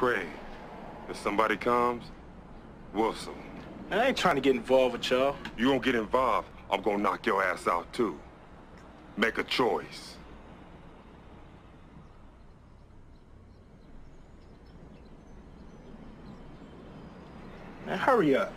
Craig, if somebody comes, whistle. I ain't trying to get involved with y'all. You won't get involved, I'm gonna knock your ass out too. Make a choice. Now hurry up.